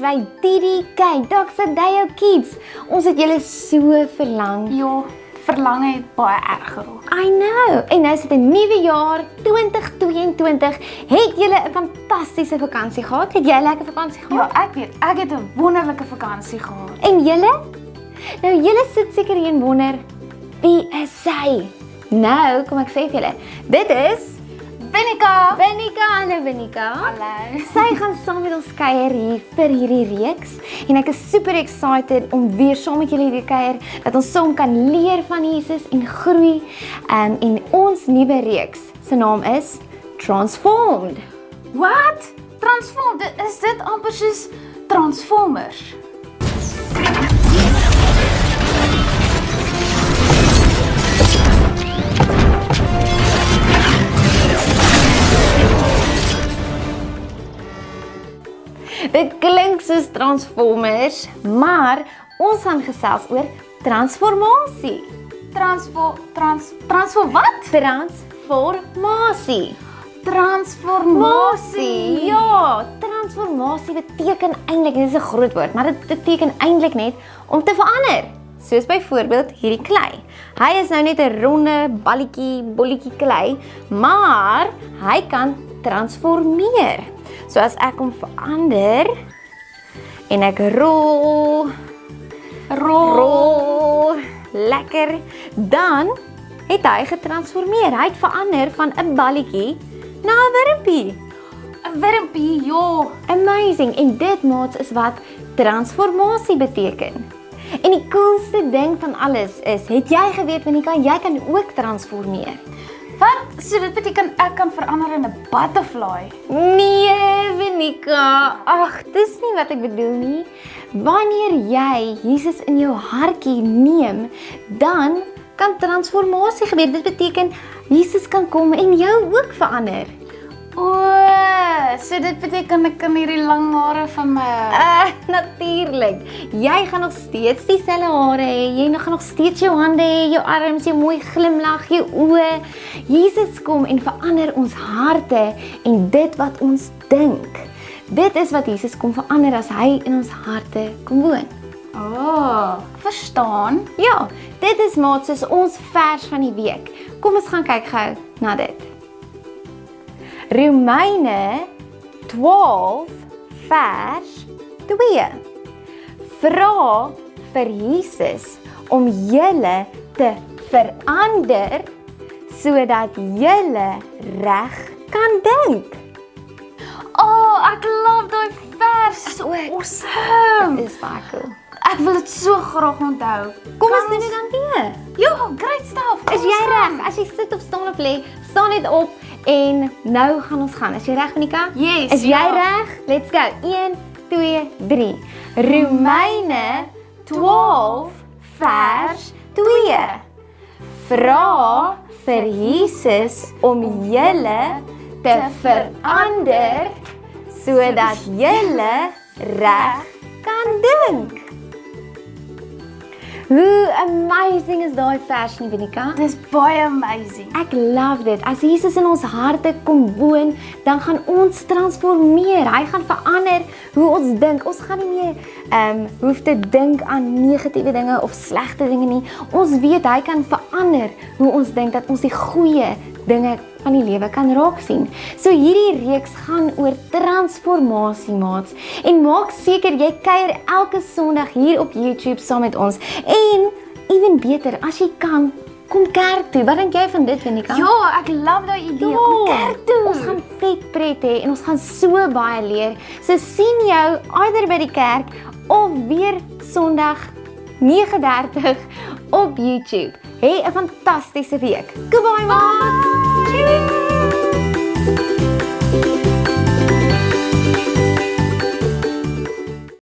by DDK, Dr. Dayo Kids. Ons het julle so verlang. Ja, verlange het baie erg geraak. I know. En nou is dit 'n nuwe jaar, 2022. Het julle 'n fantastiese vakansie gehad? Het jy 'n lekker vakansie Ja, gehad? ek weet, ek het 'n wonderlike vakansie gehad. En julle? Nou julle sit seker hier en wonder, wie is sy? Nou, kom ek sê vir julle. Dit is Benika. Benika, hallo Benika. Hallo. Sy gaan saam met ons kuier hier vir hierdie reeks en ek is super excited om weer saam met julle hier te kuier dat ons saam kan leer van Jesus en groei. Um, en ons nuwe reeks se naam is Transformed. Wat? Transform, dit is dit amper soos Transformers. Dit klink soos Transformers, maar ons gaan gesels oor transformasie. Transfo trans transfor wat? Transformasie. Transformasie. Ja, transformasie beteken eintlik, dit is 'n groot woord, maar dit beteken eintlik net om te verander. Soos byvoorbeeld hierdie klei. Hy is nou net 'n ronde balletjie, bolletjie klei, maar hy kan transformeer. So as ek hom verander en ek rol, Rol. rol lekker, dan het hy getransformeer. Hy het verander van 'n balletjie na 'n wurmpie. 'n Wurmpie, ja. Amazing. En dit maats is wat transformasie beteken. En die coolste ding van alles is, het jy geweet Monica, jy kan ook transformeer. Wat? So dit beteken ek kan verander in 'n butterfly. Nee, Monica. Ag, dis nie wat ek bedoel nie. Wanneer jy Jesus in jou hartjie neem, dan kan transformasie gebeur. Dit beteken Jesus kan kom en jou ook verander. O, so dit beteken ek kan hierdie lang hare van my Uh, natuurlik. Jy gaan nog steeds dieselfde hare hê. Jy gaan nog steeds jou hande hê, jou arms, jou mooi glimlag, jou oë. Jesus kom en verander ons harte en dit wat ons dink. Dit is wat Jesus kom verander as hy in ons harte kom woon. O, oh, verstaan. Ja, dit is maat soos ons vers van die week. Kom ons gaan kyk gou na dit. Romeine 12 vers 2. Vra vir Jesus om julle te verander sodat julle reg kan dink. O, oh, ek love daai vers. Dis ook. Awesome. Dis baie cool. Ek wil dit so graag onthou. Kom ons doen dit dan weer. Ja, great stuff. Is jy reg? As jy sit of staan of lê, staan net op en nou gaan ons gaan. Is jy reg Monica? Yes, Is jy ja. reg? Let's go. 1 2 3. Romeine 12 vers 2. Vra vir Jesus om julle te verander sodat julle reg kan dink. Hoe amazing is daai vers nie, Benika? Dis baie amazing. Ek love dit. As Jesus in ons harte kom woon, dan gaan ons transformeer. Hy gaan verander hoe ons dink. Ons gaan nie meer ehm um, hoef te dink aan negatiewe dinge of slegte dinge nie. Ons weet hy kan verander hoe ons dink dat ons die goeie dinge van die lewe kan raak sien. So hierdie reeks gaan oor transformasie maats en maak seker jy kuier elke Sondag hier op YouTube saam met ons. En ewen beter as jy kan Kom kerk toe. Wat dink jy van dit, Venika? Ja, ek love daai idee. Kom kerk toe. Ons gaan vet pret hê en ons gaan so baie leer. So sien jou either by die kerk of weer Sondag 9:30 op YouTube. Hê 'n fantastiese week. Goodbye, maat.